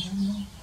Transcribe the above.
Thank